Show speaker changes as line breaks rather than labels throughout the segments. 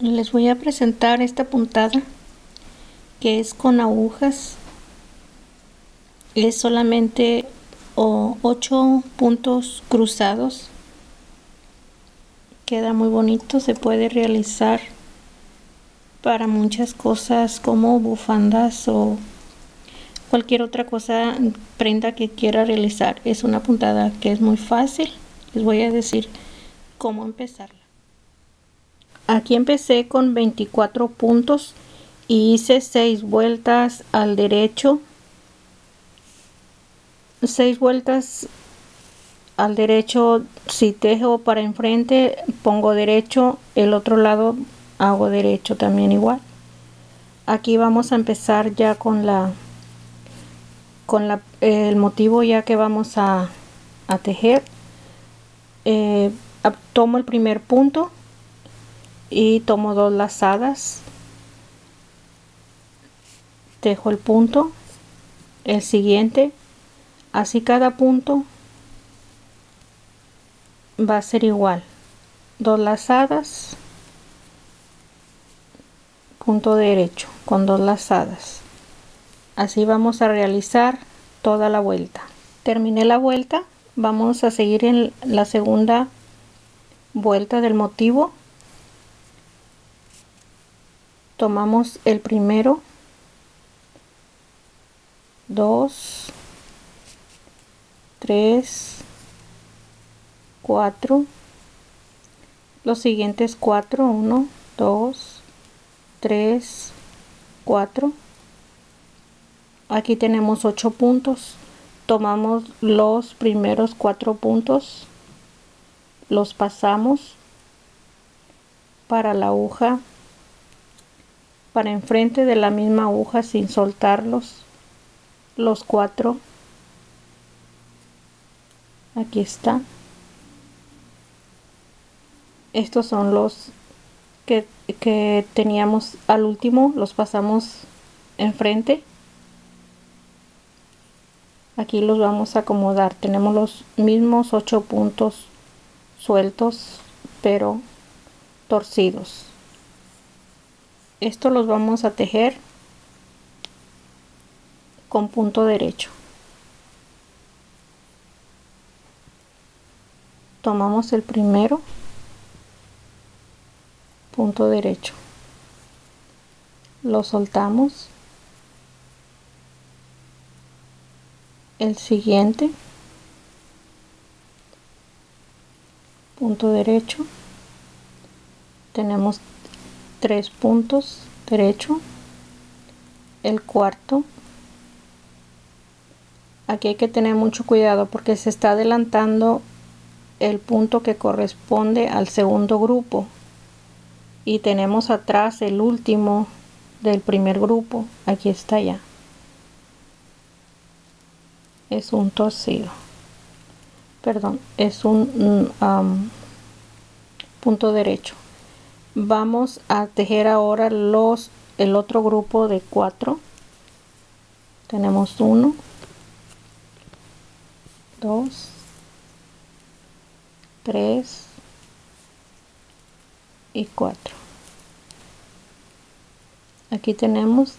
les voy a presentar esta puntada que es con agujas. Es solamente 8 puntos cruzados. Queda muy bonito se puede realizar para muchas cosas como bufandas o cualquier otra cosa prenda que quiera realizar. Es una puntada que es muy fácil. Les voy a decir cómo empezarla aquí empecé con 24 puntos y hice 6 vueltas al derecho. 6 vueltas al derecho si tejo para enfrente pongo derecho el otro lado hago derecho también igual. Aquí vamos a empezar ya con la con la, el motivo ya que vamos a, a tejer. Eh, tomo el primer punto y tomo dos lazadas tejo el punto el siguiente. Así cada punto va a ser igual. Dos lazadas punto derecho con dos lazadas así vamos a realizar toda la vuelta. Terminé la vuelta vamos a seguir en la segunda vuelta del motivo tomamos el primero, dos, tres, cuatro, los siguientes cuatro, uno, dos, tres, cuatro. Aquí tenemos ocho puntos. Tomamos los primeros cuatro puntos, los pasamos para la aguja para enfrente de la misma aguja sin soltarlos los cuatro. Aquí está. Estos son los que, que teníamos al último los pasamos enfrente. Aquí los vamos a acomodar. Tenemos los mismos ocho puntos sueltos pero torcidos esto los vamos a tejer con punto derecho. Tomamos el primero punto derecho. Lo soltamos. El siguiente punto derecho. Tenemos tres puntos derecho. El cuarto. Aquí hay que tener mucho cuidado porque se está adelantando el punto que corresponde al segundo grupo. Y tenemos atrás el último del primer grupo. Aquí está ya. Es un torcido. Perdón es un um, punto derecho vamos a tejer ahora los el otro grupo de cuatro. Tenemos uno dos tres y cuatro. Aquí tenemos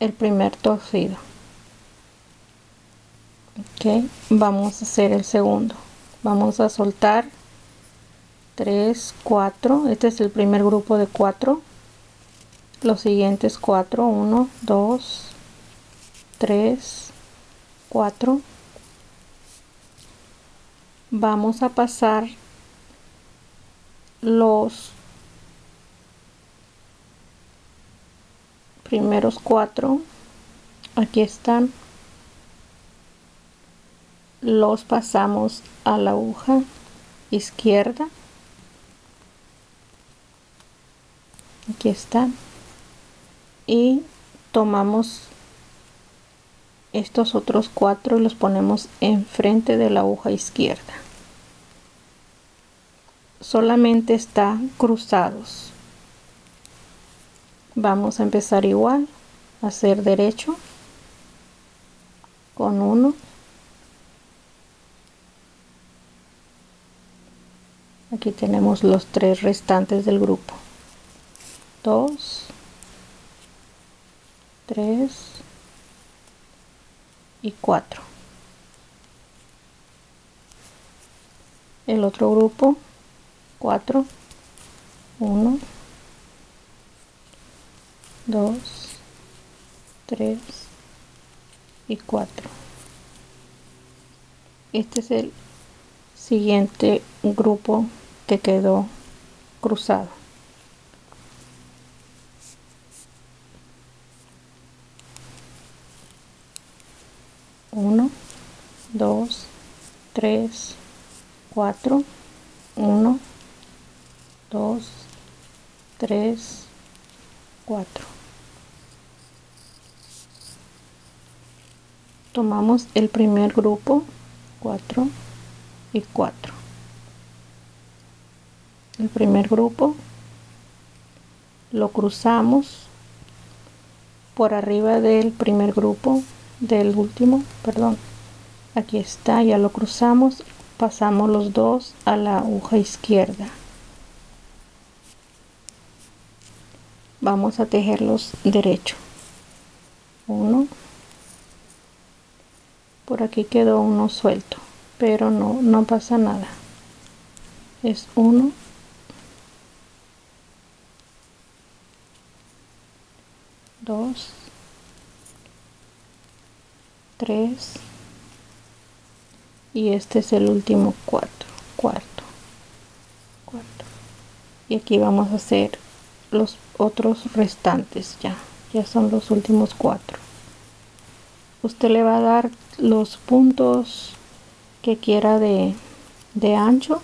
el primer torcido. Ok vamos a hacer el segundo. Vamos a soltar 3 4 este es el primer grupo de 4 los siguientes 4 1 2 3 4 vamos a pasar los primeros cuatro. Aquí están. Los pasamos a la aguja izquierda aquí están y tomamos estos otros cuatro y los ponemos enfrente de la aguja izquierda. Solamente están cruzados. Vamos a empezar igual hacer derecho con uno. Aquí tenemos los tres restantes del grupo 2 3 y 4 el otro grupo 4 1 2 3 y 4 este es el siguiente grupo que quedó cruzado 3 4 1 2 3 4 tomamos el primer grupo 4 y 4 el primer grupo lo cruzamos por arriba del primer grupo del último perdón aquí está ya lo cruzamos pasamos los dos a la aguja izquierda. Vamos a tejerlos derecho. Uno. Por aquí quedó uno suelto pero no no pasa nada. Es uno. Dos. Tres y este es el último cuatro cuarto cuarto. Y aquí vamos a hacer los otros restantes ya ya son los últimos cuatro. Usted le va a dar los puntos que quiera de, de ancho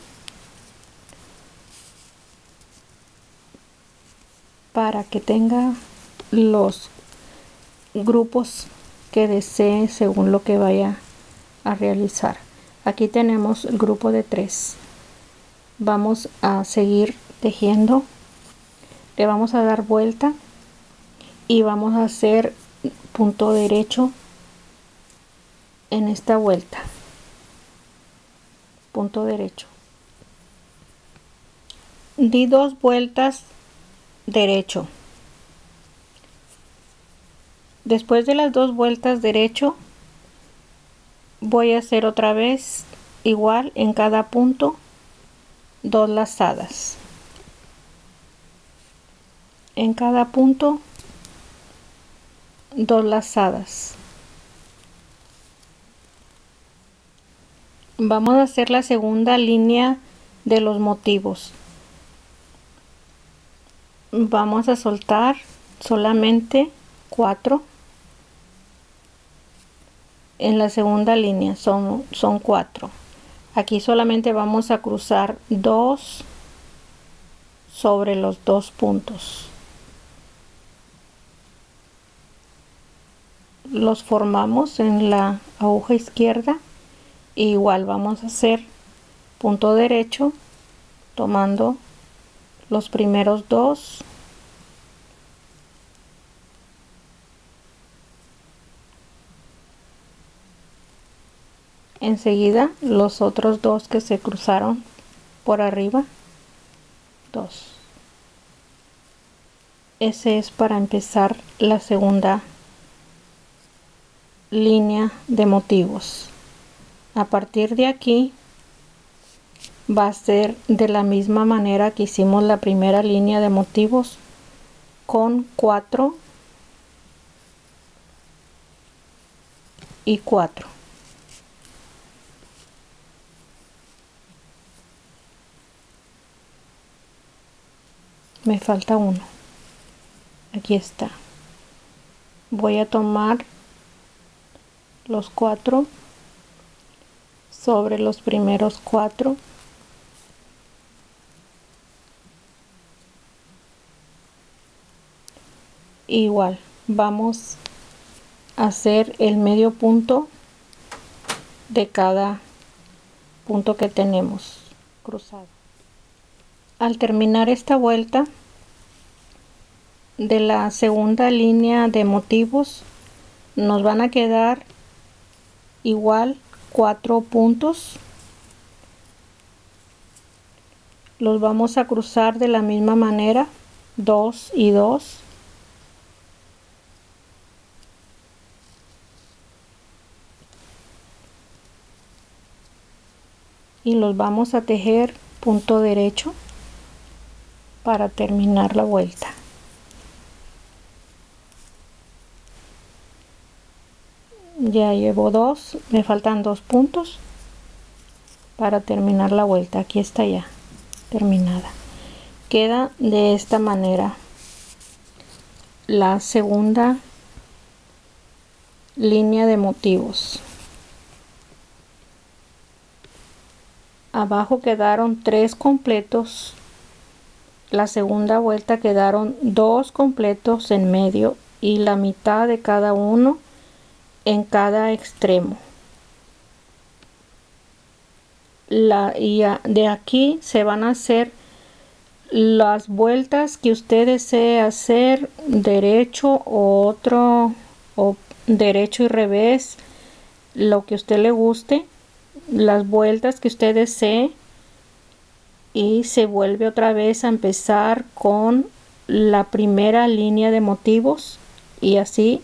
para que tenga los grupos que desee según lo que vaya a realizar aquí tenemos el grupo de tres. Vamos a seguir tejiendo. Le vamos a dar vuelta y vamos a hacer punto derecho en esta vuelta. Punto derecho. Di dos vueltas derecho. Después de las dos vueltas derecho voy a hacer otra vez igual en cada punto dos lazadas. En cada punto dos lazadas. Vamos a hacer la segunda línea de los motivos. Vamos a soltar solamente cuatro en la segunda línea son son cuatro. Aquí solamente vamos a cruzar dos sobre los dos puntos. Los formamos en la aguja izquierda igual vamos a hacer punto derecho tomando los primeros dos enseguida los otros dos que se cruzaron por arriba dos. Ese es para empezar la segunda línea de motivos. A partir de aquí va a ser de la misma manera que hicimos la primera línea de motivos con 4 y 4 me falta uno. Aquí está. Voy a tomar los cuatro. Sobre los primeros cuatro. Igual vamos a hacer el medio punto de cada punto que tenemos cruzado al terminar esta vuelta de la segunda línea de motivos nos van a quedar igual cuatro puntos. Los vamos a cruzar de la misma manera 2 y 2 y los vamos a tejer punto derecho para terminar la vuelta. Ya llevo dos me faltan dos puntos para terminar la vuelta. Aquí está ya terminada. Queda de esta manera. La segunda línea de motivos. Abajo quedaron tres completos la segunda vuelta quedaron dos completos en medio y la mitad de cada uno en cada extremo. La, y de aquí se van a hacer las vueltas que usted desee hacer derecho o otro o derecho y revés lo que usted le guste las vueltas que usted desee y se vuelve otra vez a empezar con la primera línea de motivos y así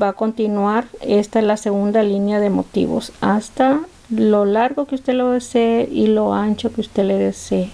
va a continuar esta es la segunda línea de motivos hasta lo largo que usted lo desee y lo ancho que usted le desee